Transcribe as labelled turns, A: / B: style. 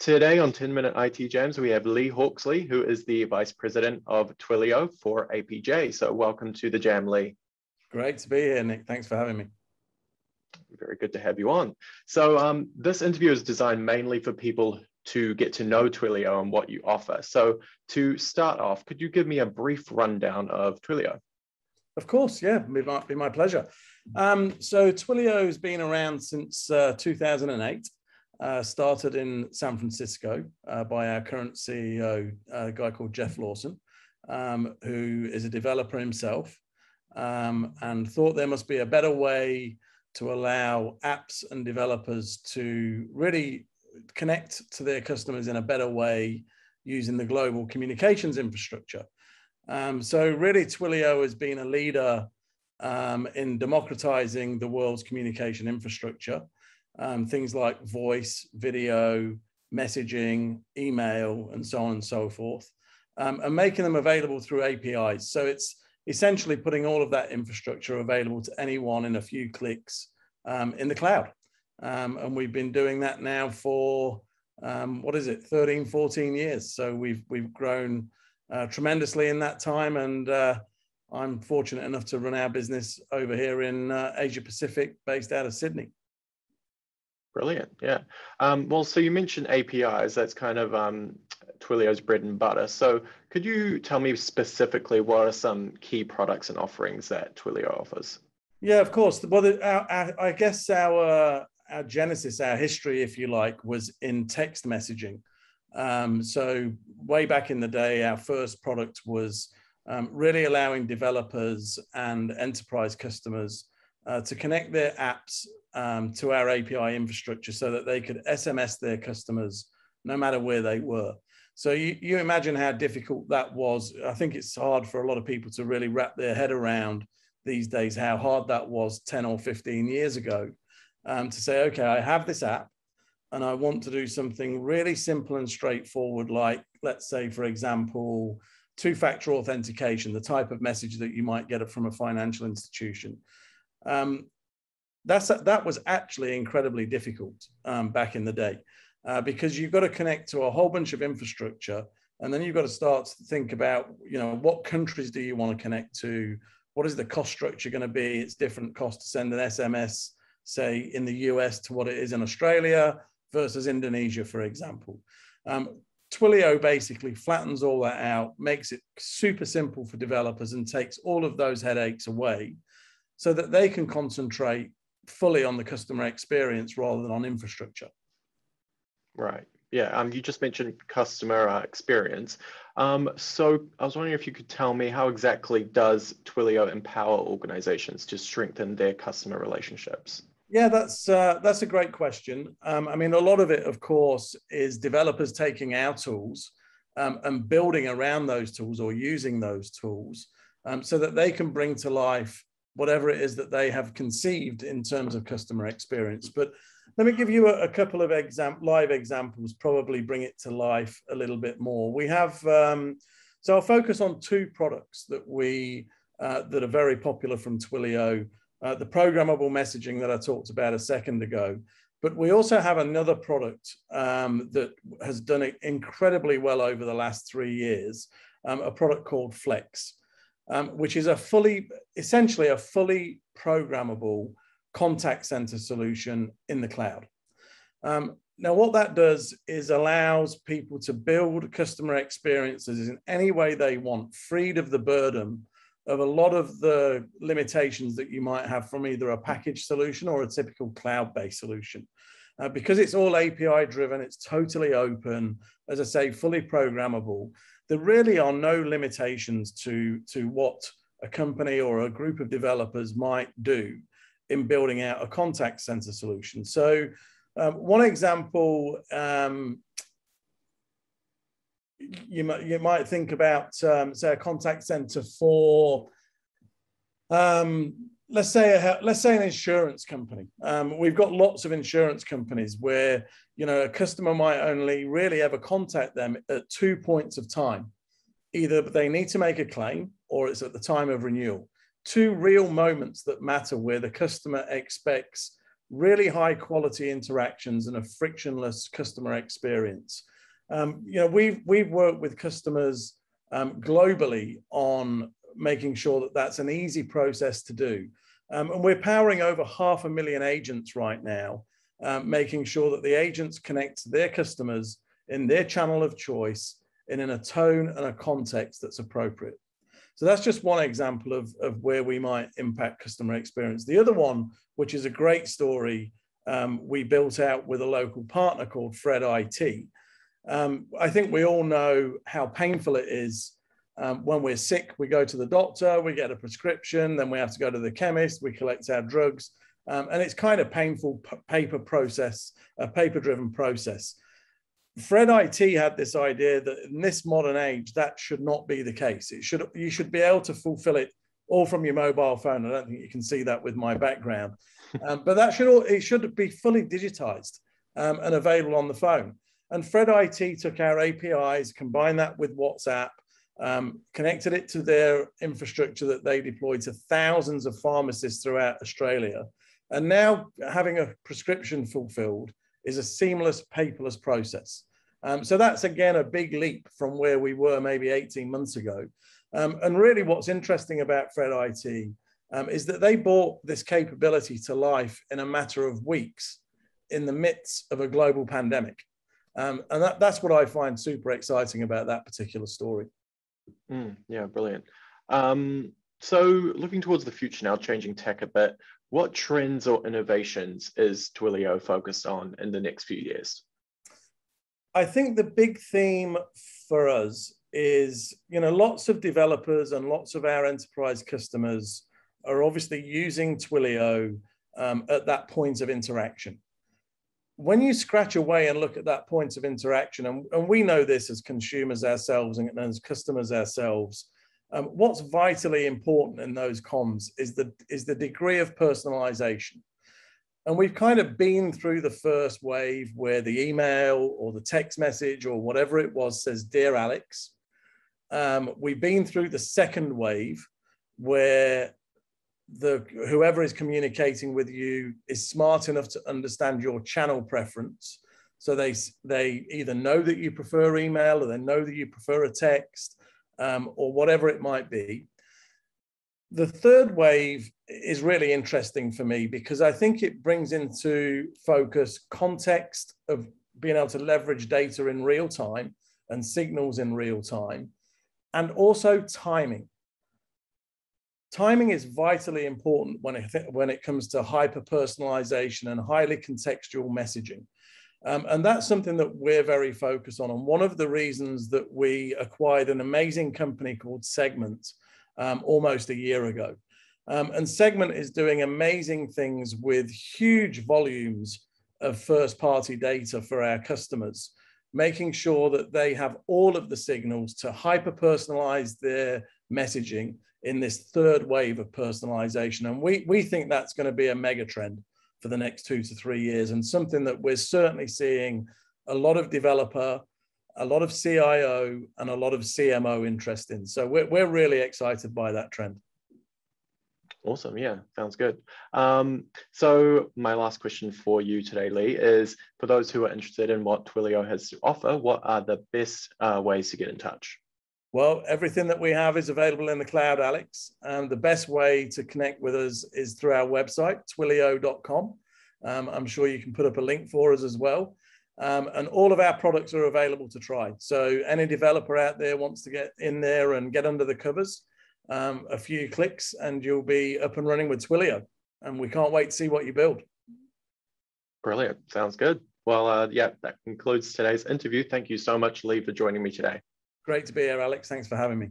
A: Today on 10 Minute IT Jams, we have Lee Hawksley, who is the Vice President of Twilio for APJ. So welcome to the Jam, Lee.
B: Great to be here, Nick. Thanks for having me.
A: Very good to have you on. So um, this interview is designed mainly for people to get to know Twilio and what you offer. So to start off, could you give me a brief rundown of Twilio?
B: Of course, yeah, it might be my pleasure. Um, so Twilio has been around since uh, 2008 uh, started in San Francisco uh, by our current CEO, a guy called Jeff Lawson, um, who is a developer himself, um, and thought there must be a better way to allow apps and developers to really connect to their customers in a better way using the global communications infrastructure. Um, so really, Twilio has been a leader um, in democratizing the world's communication infrastructure um, things like voice, video, messaging, email, and so on and so forth, um, and making them available through APIs. So it's essentially putting all of that infrastructure available to anyone in a few clicks um, in the cloud. Um, and we've been doing that now for, um, what is it, 13, 14 years. So we've, we've grown uh, tremendously in that time. And uh, I'm fortunate enough to run our business over here in uh, Asia Pacific, based out of Sydney.
A: Brilliant. Yeah. Um, well, so you mentioned APIs. That's kind of um, Twilio's bread and butter. So could you tell me specifically what are some key products and offerings that Twilio offers?
B: Yeah, of course. Well, our, our, I guess our our genesis, our history, if you like, was in text messaging. Um, so way back in the day, our first product was um, really allowing developers and enterprise customers uh, to connect their apps um, to our API infrastructure so that they could SMS their customers no matter where they were. So you, you imagine how difficult that was. I think it's hard for a lot of people to really wrap their head around these days how hard that was 10 or 15 years ago um, to say, okay, I have this app and I want to do something really simple and straightforward, like, let's say, for example, two factor authentication, the type of message that you might get from a financial institution. Um, that's that was actually incredibly difficult um, back in the day uh, because you've got to connect to a whole bunch of infrastructure and then you've got to start to think about you know what countries do you want to connect to? What is the cost structure going to be? It's different cost to send an sms say in the us to what it is in australia versus indonesia for example. Um, twilio basically flattens all that out makes it super simple for developers and takes all of those headaches away so that they can concentrate fully on the customer experience rather than on infrastructure.
A: Right. Yeah. Um, you just mentioned customer uh, experience. Um, so I was wondering if you could tell me how exactly does Twilio empower organizations to strengthen their customer relationships?
B: Yeah, that's uh, that's a great question. Um, I mean, a lot of it, of course, is developers taking our tools um, and building around those tools or using those tools um, so that they can bring to life whatever it is that they have conceived in terms of customer experience. But let me give you a, a couple of exam- live examples, probably bring it to life a little bit more. We have, um, so I'll focus on two products that we, uh, that are very popular from Twilio, uh, the programmable messaging that I talked about a second ago, but we also have another product um, that has done it incredibly well over the last three years, um, a product called Flex um, which is a fully, essentially a fully programmable contact center solution in the cloud. Um, now, what that does is allows people to build customer experiences in any way they want, freed of the burden of a lot of the limitations that you might have from either a package solution or a typical cloud-based solution. Uh, because it's all API driven, it's totally open, as I say, fully programmable there really are no limitations to, to what a company or a group of developers might do in building out a contact center solution. So um, one example, um, you, might, you might think about, um, say, a contact center for, um, let's say, a, let's say an insurance company. Um, we've got lots of insurance companies where you know, a customer might only really ever contact them at two points of time. Either they need to make a claim or it's at the time of renewal. Two real moments that matter where the customer expects really high quality interactions and a frictionless customer experience. Um, you know, we've we've worked with customers um, globally on making sure that that's an easy process to do. Um, and we're powering over half a million agents right now, um, making sure that the agents connect to their customers in their channel of choice and in a tone and a context that's appropriate. So that's just one example of, of where we might impact customer experience. The other one, which is a great story, um, we built out with a local partner called Fred IT. Um, I think we all know how painful it is um, when we're sick. We go to the doctor, we get a prescription, then we have to go to the chemist, we collect our drugs. Um, and it's kind of painful paper process, a paper driven process. Fred IT had this idea that in this modern age, that should not be the case. It should you should be able to fulfill it all from your mobile phone. I don't think you can see that with my background, um, but that should all, it should be fully digitized um, and available on the phone. And Fred IT took our APIs, combined that with WhatsApp, um, connected it to their infrastructure that they deployed to thousands of pharmacists throughout Australia, and now having a prescription fulfilled is a seamless, paperless process. Um, so that's again a big leap from where we were maybe 18 months ago. Um, and really, what's interesting about Fred IT um, is that they brought this capability to life in a matter of weeks in the midst of a global pandemic. Um, and that, that's what I find super exciting about that particular story.
A: Mm, yeah, brilliant. Um, so, looking towards the future now, changing tech a bit, what trends or innovations is Twilio focused on in the next few years?
B: I think the big theme for us is, you know, lots of developers and lots of our enterprise customers are obviously using Twilio um, at that point of interaction. When you scratch away and look at that point of interaction, and, and we know this as consumers ourselves and as customers ourselves, um, what's vitally important in those comms is the, is the degree of personalization. And we've kind of been through the first wave where the email or the text message or whatever it was says, Dear Alex. Um, we've been through the second wave where the whoever is communicating with you is smart enough to understand your channel preference. So they, they either know that you prefer email or they know that you prefer a text um, or whatever it might be. The third wave is really interesting for me because I think it brings into focus context of being able to leverage data in real time and signals in real time, and also timing. Timing is vitally important when it, when it comes to hyper personalization and highly contextual messaging. Um, and that's something that we're very focused on. And one of the reasons that we acquired an amazing company called Segment um, almost a year ago. Um, and Segment is doing amazing things with huge volumes of first party data for our customers, making sure that they have all of the signals to hyper personalize their messaging in this third wave of personalization. And we, we think that's going to be a mega trend for the next two to three years, and something that we're certainly seeing a lot of developer, a lot of CIO, and a lot of CMO interest in. So we're, we're really excited by that trend.
A: Awesome. Yeah, sounds good. Um, so my last question for you today, Lee, is for those who are interested in what Twilio has to offer, what are the best uh, ways to get in touch?
B: Well, everything that we have is available in the cloud, Alex. And the best way to connect with us is through our website, twilio.com. Um, I'm sure you can put up a link for us as well. Um, and all of our products are available to try. So any developer out there wants to get in there and get under the covers, um, a few clicks and you'll be up and running with Twilio. And we can't wait to see what you build.
A: Brilliant. Sounds good. Well, uh, yeah, that concludes today's interview. Thank you so much, Lee, for joining me today.
B: Great to be here, Alex. Thanks for having me.